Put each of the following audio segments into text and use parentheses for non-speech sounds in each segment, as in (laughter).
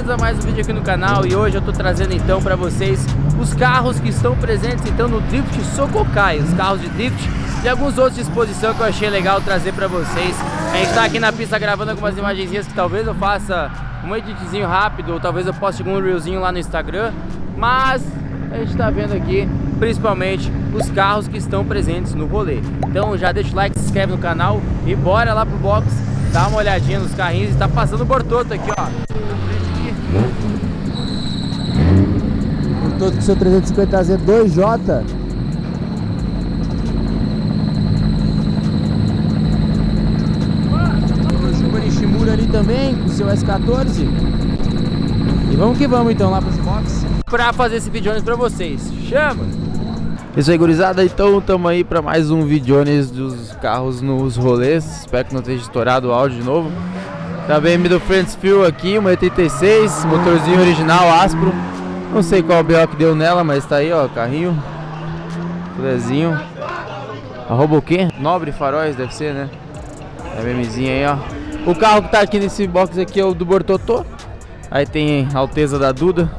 bem-vindos a mais um vídeo aqui no canal e hoje eu tô trazendo então para vocês os carros que estão presentes então no Drift Sokokai, os carros de drift e alguns outros de exposição que eu achei legal trazer para vocês. A gente tá aqui na pista gravando algumas imagenzinhas que talvez eu faça um editzinho rápido ou talvez eu poste algum reelzinho lá no Instagram, mas a gente tá vendo aqui principalmente os carros que estão presentes no rolê. Então já deixa o like, se inscreve no canal e bora lá pro box Dá uma olhadinha nos carrinhos e tá passando o Bortoto aqui, ó. Bortoto com seu 350Z 2J. O Juba Nishimura ali também, com seu S14. E vamos que vamos então lá para os boxes. Pra fazer esse vídeo pra vocês. Chama! Isso aí, gurizada. Então, estamos aí para mais um videones dos carros nos rolês. Espero que não esteja estourado o áudio de novo. Tá bem do Friends Fuel aqui, uma E36, motorzinho original, áspero. Não sei qual BO que deu nela, mas tá aí, ó, carrinho. Filezinho. Arroba o quê? Nobre Faróis, deve ser, né? É BMzinha aí, ó. O carro que tá aqui nesse box aqui é o do Bortotô. Aí tem a Alteza da Duda.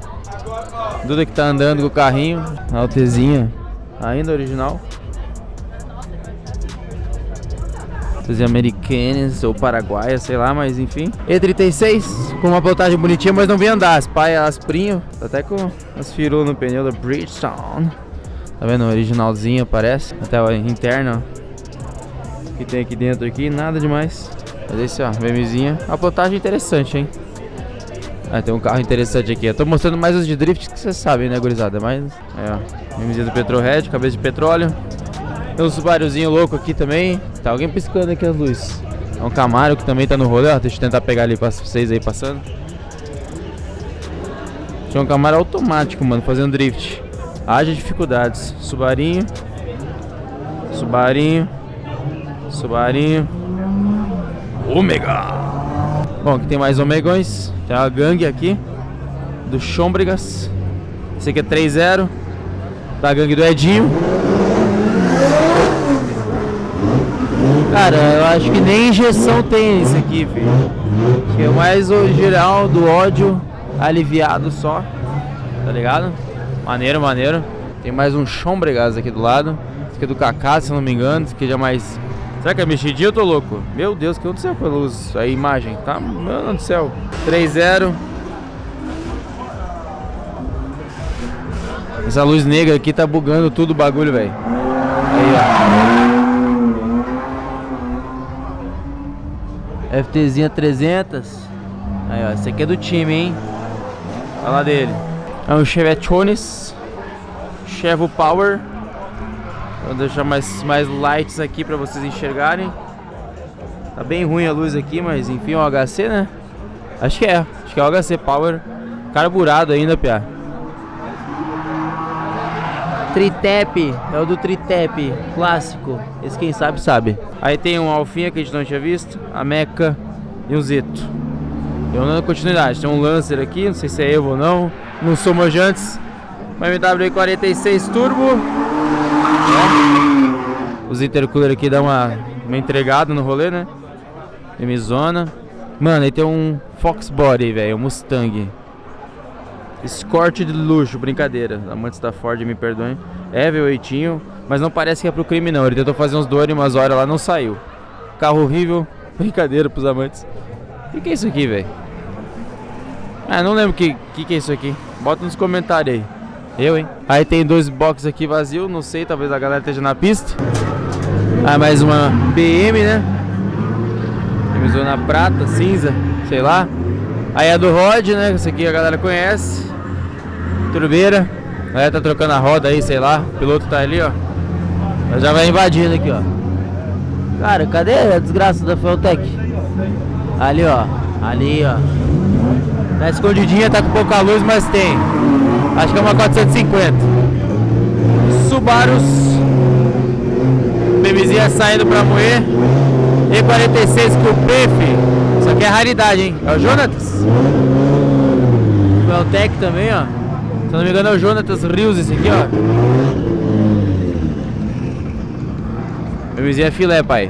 Duda que tá andando com o carrinho. A Altezinha ainda original. Essas americanas ou paraguaias, sei lá, mas enfim. E36, com uma plotagem bonitinha, mas não vem andar. As paias asprinho, tá até com as firulas no pneu da Bridgestone. Tá vendo? Originalzinho parece. Até o interno, O que tem aqui dentro aqui, nada demais. Mas esse, ó, BMzinha. A plotagem interessante, hein? Ah, tem um carro interessante aqui. Eu tô mostrando mais os de drift que vocês sabem, né, gurizada? Mas, aí, ó. MZ do Petrohead, cabeça de petróleo. Tem um Subaruzinho louco aqui também. Tá alguém piscando aqui as luzes. É um Camaro que também tá no rolê, ó. Deixa eu tentar pegar ali pra vocês aí passando. Tinha um Camaro automático, mano, fazendo drift. Haja dificuldades. Subarinho. Subarinho. Subarinho. Ômega. Bom, aqui tem mais omegões. Tem uma gangue aqui. Do Chombrigas. Esse aqui é 3.0. Da gangue do Edinho. Cara, eu acho que nem injeção tem esse aqui, filho. Que é mais o geral do ódio aliviado só. Tá ligado? Maneiro, maneiro. Tem mais um Chombregas aqui do lado. Esse aqui é do Kaká, se não me engano. Esse aqui já mais Será que é mexidinho eu tô louco? Meu Deus, que aconteceu com a luz? A imagem, tá? Deus do céu. 3-0. Essa luz negra aqui tá bugando tudo o bagulho, velho. Aí, ó. FTzinha 300. Aí, ó. Esse aqui é do time, hein? Olha lá dele. É um Chevette Chones. Chevo Power. Vou deixar mais, mais lights aqui pra vocês enxergarem. Tá bem ruim a luz aqui, mas enfim, é o HC, né? Acho que é. Acho que é o HC Power. Carburado ainda, Pia. Tritep, é o do Tritep, clássico. Esse quem sabe, sabe. Aí tem um Alfinha que a gente não tinha visto, a Meca e um Zeto. Deu dando continuidade. Tem um Lancer aqui, não sei se é Evo ou não. Não sou Mojantes. Uma MW 46 Turbo. Os intercooler aqui dão uma, uma entregada no rolê, né? M-Zona. Mano, aí tem um Fox Body, velho, um Mustang. Escort de luxo, brincadeira. Amantes da Ford, me perdoem. É V8, mas não parece que é pro crime não. Ele tentou fazer uns dois umas horas lá, não saiu. Carro horrível, (laughs) brincadeira pros amantes. O que, que é isso aqui, velho? Ah, não lembro o que, que, que é isso aqui. Bota nos comentários aí. Eu, hein? Aí tem dois boxes aqui vazios, não sei, talvez a galera esteja na pista. Ah, mais uma BM, né? na prata, cinza, sei lá. Aí é do Rod, né? Esse aqui a galera conhece. Turbeira. A galera tá trocando a roda aí, sei lá. O piloto tá ali, ó. Já vai invadindo aqui, ó. Cara, cadê a desgraça da Feltec? Ali, ó. Ali, ó. Tá escondidinha, tá com pouca luz, mas tem. Acho que é uma 450. Subarus. BMzinha saindo pra moer. E46 Coupé, filho. Isso aqui é raridade, hein? É o Jonatas. O Beltec também, ó. Se não me engano é o Jonatas Rios esse aqui, ó. BMzinha é filé, pai.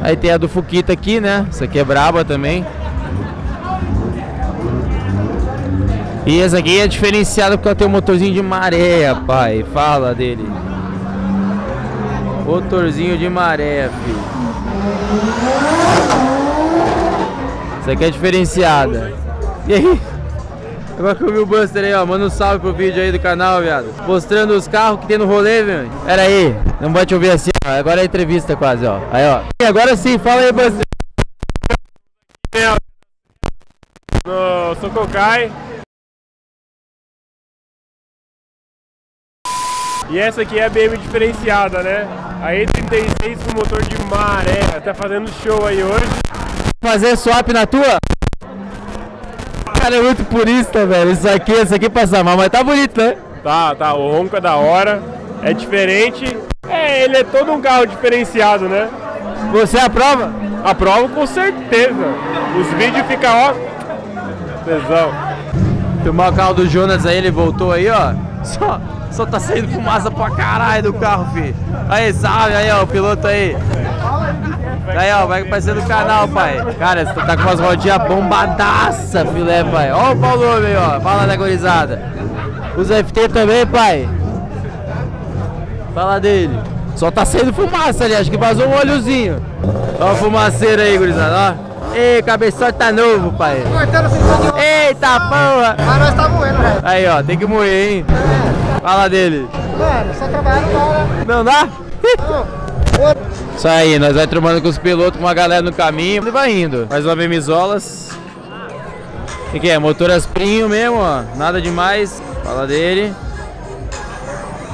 Aí tem a do Fukita aqui, né? Essa aqui é braba também. E essa aqui é diferenciada porque ela tem um motorzinho de maré, pai. Fala dele. Motorzinho de maré, filho. Essa aqui é diferenciada. E aí? Agora que eu vi o Buster aí, ó. Manda um salve pro vídeo aí do canal, viado. Mostrando os carros que tem no rolê, velho. Pera aí, não pode te ouvir assim, ó. Agora é entrevista quase, ó. Aí, ó. E agora sim, fala aí, Buster. No Sococai. E essa aqui é a BM diferenciada, né? A E36 com motor de maré. Tá fazendo show aí hoje. Fazer swap na tua? Cara, é muito purista, velho. Isso aqui, isso aqui passa mal, mas tá bonito, né? Tá, tá. O ronco é da hora. É diferente. É, ele é todo um carro diferenciado, né? Você aprova? Aprovo com certeza. Os vídeos ficam, ó. Tesão. Filmar o carro do Jonas aí, ele voltou aí, ó. Só, só tá saindo fumaça pra caralho do carro, filho. Aí, salve aí, ó, o piloto aí. Aí, ó, vai aparecer no canal, pai. Cara, você tá com umas rodinhas bombadaça, filé, pai. Ó o Paulo aí, ó. Fala da gorizada. Usa FT também, pai. Fala dele. Só tá saindo fumaça ali, acho que vazou um olhozinho. Ó a fumaceira aí, gurizada, ó. Ei, cabeçote tá novo, pai. Eita porra! Ah, nós tá moendo, velho. Aí, ó, tem que moer, hein? Fala dele. Mano, só trabalhando para. Não dá? Isso aí, nós vai tromando com os pilotos, com uma galera no caminho e vai indo. Mais uma Memizolas. O que, que é? Motor asprinho mesmo, ó. Nada demais. Fala dele.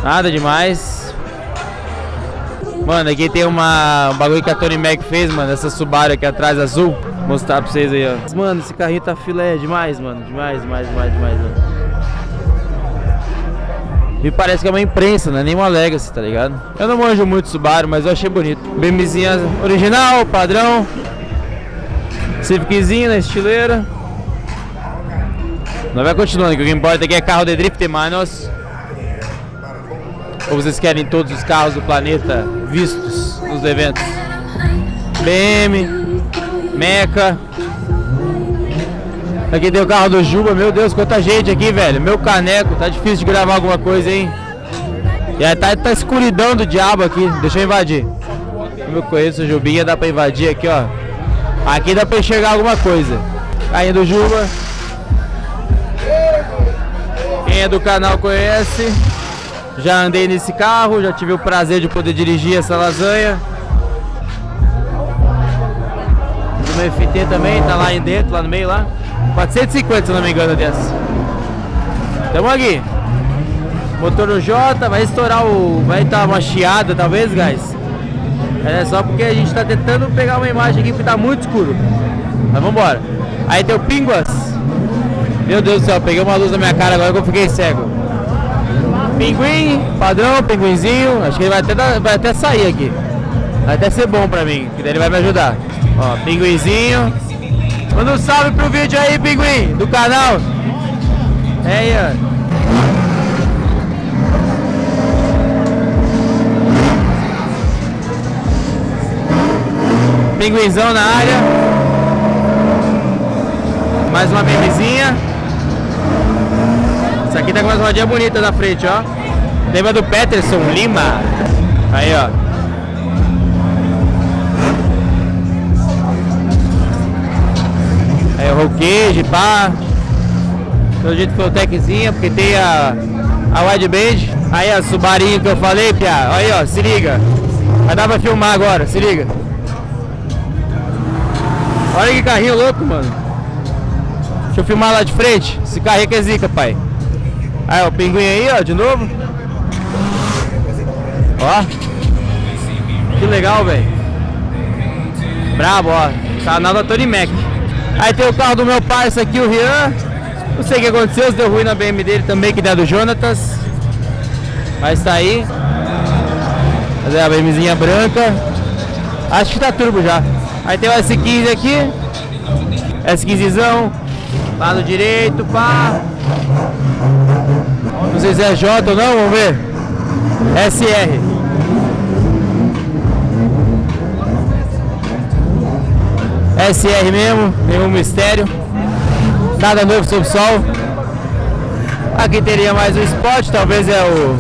Nada demais. Mano, aqui tem uma um bagulho que a Tony Mac fez, mano. Essa Subaru aqui atrás azul. Vou mostrar pra vocês aí, ó. Mano, esse carrinho tá filé demais, mano. Demais, demais, demais, demais, mano. Me parece que é uma imprensa, não é nem uma Legacy, tá ligado? Eu não manjo muito Subaru, mas eu achei bonito. BMzinha original, padrão. Civiczinho na estileira. Nós vai continuando, que o que importa aqui é carro de drift, manos. Ou vocês querem todos os carros do planeta vistos nos eventos? BM, Meca. Aqui tem o carro do Juba, meu Deus, quanta gente aqui, velho. Meu caneco, tá difícil de gravar alguma coisa, hein? E aí tá, tá escuridão do diabo aqui. Deixa eu invadir. Como eu conheço o Jubinha, dá pra invadir aqui, ó. Aqui dá pra enxergar alguma coisa. Carrinho do Juba. Quem é do canal conhece. Já andei nesse carro, já tive o prazer de poder dirigir essa lasanha. Do meu FT também, tá lá dentro, lá no meio lá. 450 se não me engano dessa. Tamo aqui. Motor no J, vai estourar o. Vai estar uma chiada talvez, guys. É só porque a gente tá tentando pegar uma imagem aqui porque tá muito escuro. Mas vambora. Aí tem o Pinguas. Meu Deus do céu, peguei uma luz na minha cara agora que eu fiquei cego. Pinguim, padrão, pinguinzinho. Acho que ele vai até, dar, vai até sair aqui. Vai até ser bom pra mim, que daí ele vai me ajudar. Ó, pinguinzinho. Manda um salve pro vídeo aí, pinguim, do canal. É aí, ó. Pinguinzão na área. Mais uma bebezinha. Essa aqui tá com umas rodinhas bonitas na frente, ó. Lembra do Peterson Lima? Aí, ó. Roquejo, pá. Pelo jeito foi o techzinha, porque tem a, a wideband. Aí a Subarinho que eu falei, Pia. Aí, ó, se liga. Vai dar pra filmar agora, se liga. Olha que carrinho louco, mano. Deixa eu filmar lá de frente. Esse carrinho que é zica, pai. Aí, ó, o pinguim aí, ó, de novo. Ó. Que legal, velho. Brabo, ó. Canal da Tony Mac. Aí tem o carro do meu pai, esse aqui, o Rian. Não sei o que aconteceu, se deu ruim na BM dele também, que é do Jonatas. Mas tá aí. Mas é a BMzinha branca. Acho que tá turbo já. Aí tem o S15 aqui. S15zão. Lado direito, pá. Não sei se é J ou não, vamos ver. SR. SR mesmo, nenhum mistério. Nada novo sob o sol. Aqui teria mais um spot, talvez é o.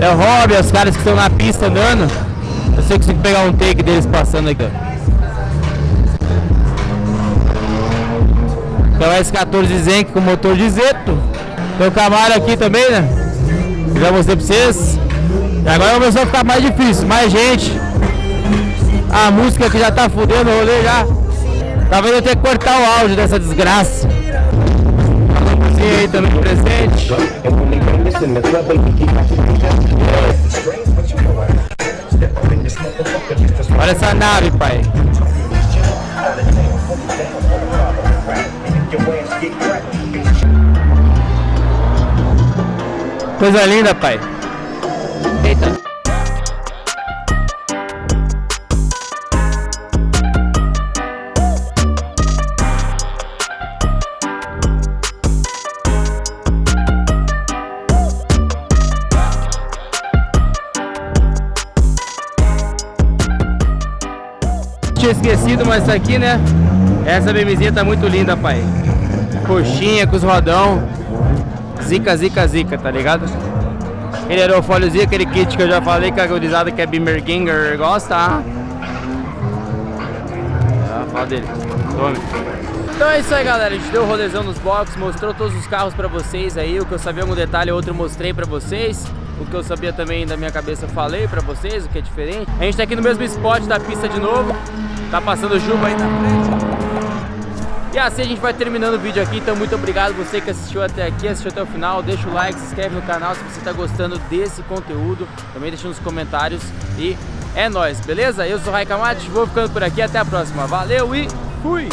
É o hobby, os caras que estão na pista andando. Eu sei que consigo pegar um take deles passando aqui. Então S14 Zenk com motor de Zeto. Tem o Camaro aqui também, né? Já mostrei pra vocês. E agora começou a ficar mais difícil, mais gente. A música que já tá fudendo o rolê já. Talvez eu tenha que cortar o áudio dessa desgraça. Você aí também presente. Olha essa nave, pai. Coisa linda, pai. Aqui, né? Essa bebezinha tá muito linda, pai. Coxinha com os rodão. Zica, zica, zica, tá ligado? Aquele aerofóliozinho, aquele kit que eu já falei que a gurizada que é Beamer gosta. Ah, fala dele. Tome. Então é isso aí, galera. A gente deu o um rolezão nos boxes, mostrou todos os carros pra vocês aí. O que eu sabia algum detalhe, outro mostrei pra vocês. O que eu sabia também da minha cabeça eu falei pra vocês, o que é diferente. A gente tá aqui no mesmo spot da pista de novo. Tá passando chuva aí na frente. E assim a gente vai terminando o vídeo aqui, então muito obrigado você que assistiu até aqui, assistiu até o final, deixa o like, se inscreve no canal se você está gostando desse conteúdo, também deixa nos comentários e é nóis, beleza? Eu sou o Raika vou ficando por aqui, até a próxima, valeu e fui!